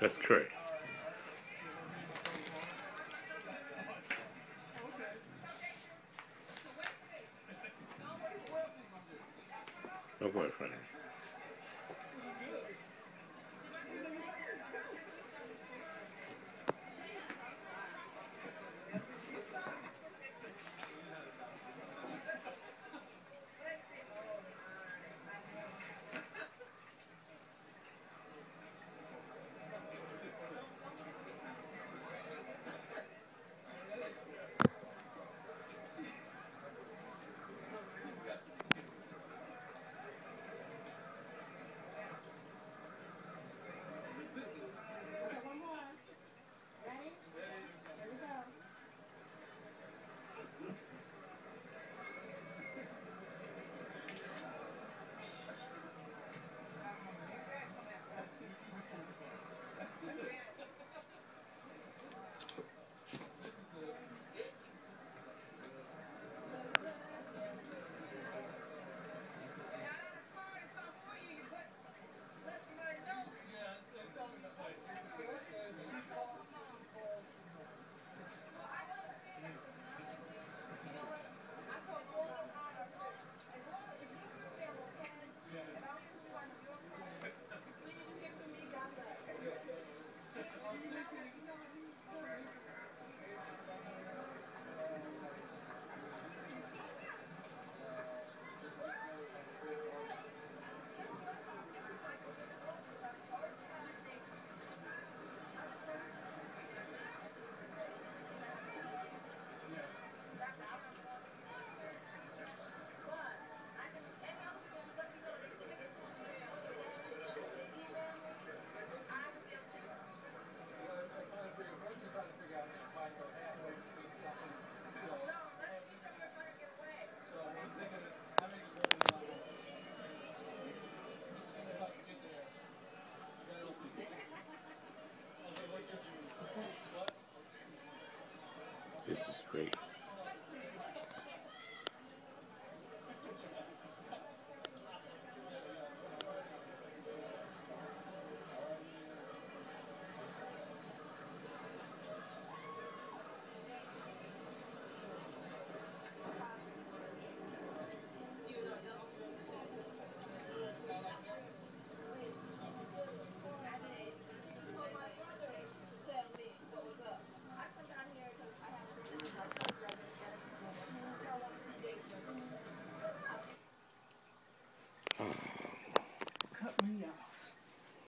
That's correct. No boyfriend. This is great.